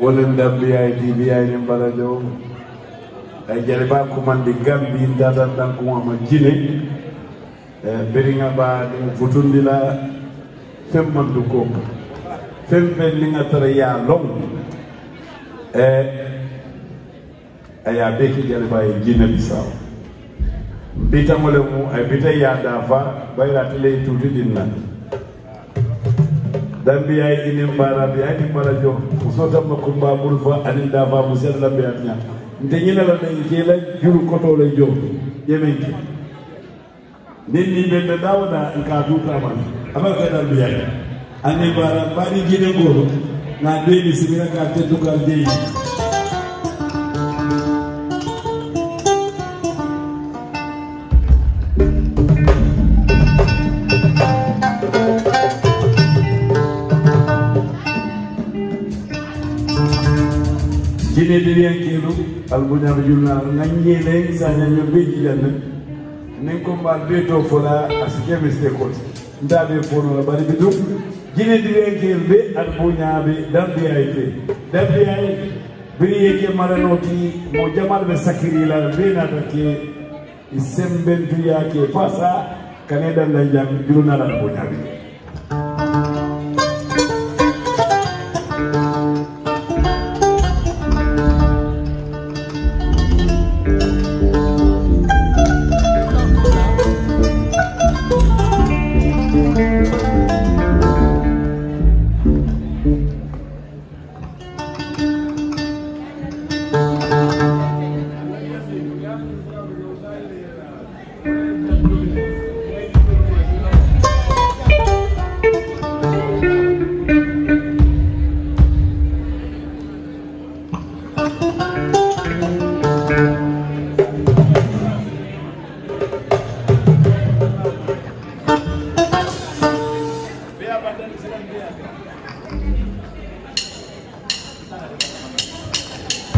wonande am mbiyayi mbiyayni mbalajow eyi jaɗe mba kumande gambi datan ɗan kumama jine e beriŋa mbaɗe futundila femmandu komba femfen niŋa tara ya loŋ e aya beki jaɗe mba e jine bisaw mbitamole mum ay mbita eh, eh, yada fa ɓayra teley tuuti ɗin nan dambe ya ini mbara bi ani mbara jo usota makum ba bul fa ani da fa musel dambe ya nya ndenyi na la ndenyi la juru koto la jo ni nini bende dawda nka duta man ama ka dambe ya ani mbara bari gine ngoro na deni simira ka tetu ka deni jiliriyan kelu albuñam julnar naññiile sañaño bejilanna nin ko mba beeto fola asike miste kot ndaɓe fonola ɓaɗi ɓe dum jinediriyan kel ɓe albuñaɓe dambiyay ɓe e dambiyay e biriyeke maranoti mo jamal ɓe sakirila ɓe natake sembentuya ke fasa kaneɗan dañjam julnar albuñaɓe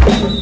Thank you.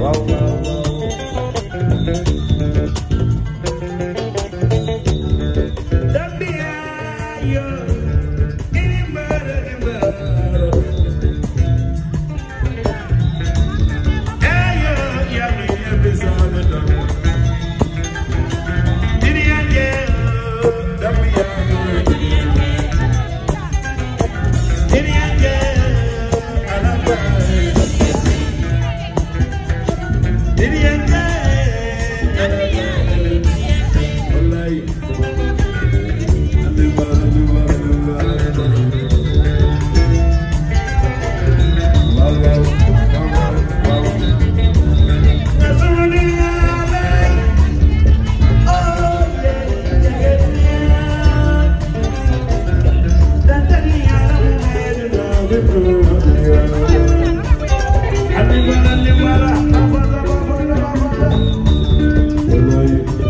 Wow. you.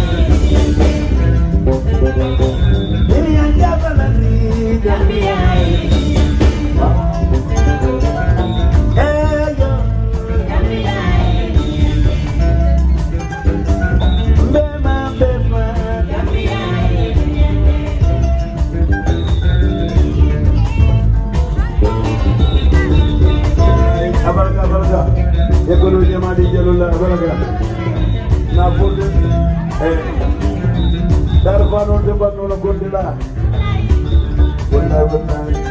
another night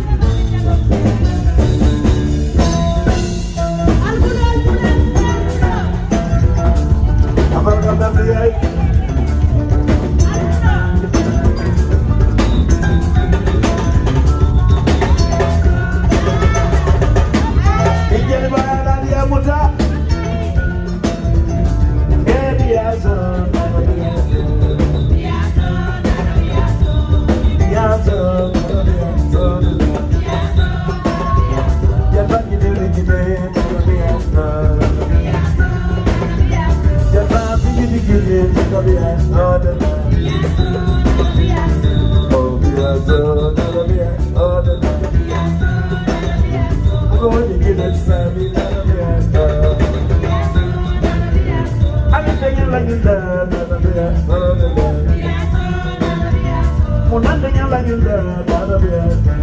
dengan lagunya Tata biasa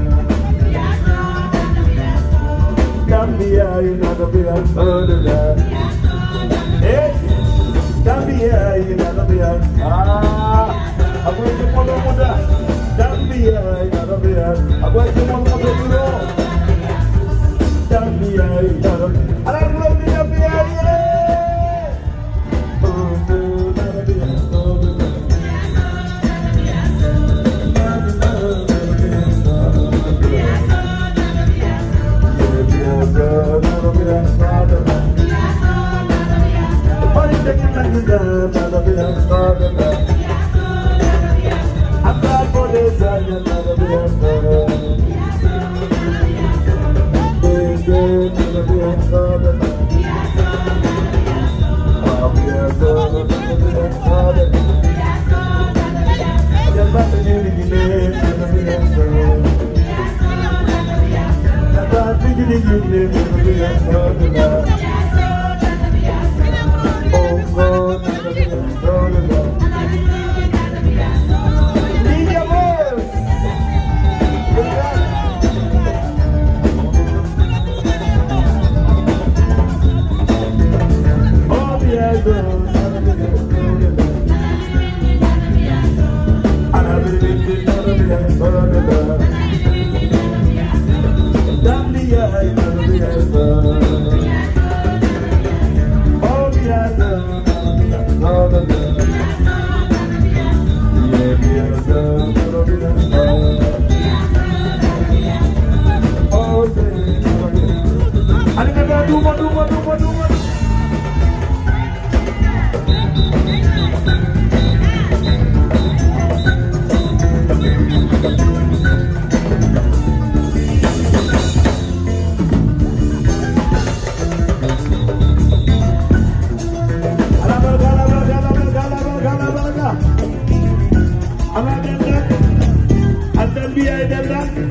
Dan biarin tata biasa Eh Dan biarin tata biasa Ah Aku itu muda-muda Dan biarin tata biasa Aku itu muda-muda dulu Dan biarin tata biasa Ada yang behind them that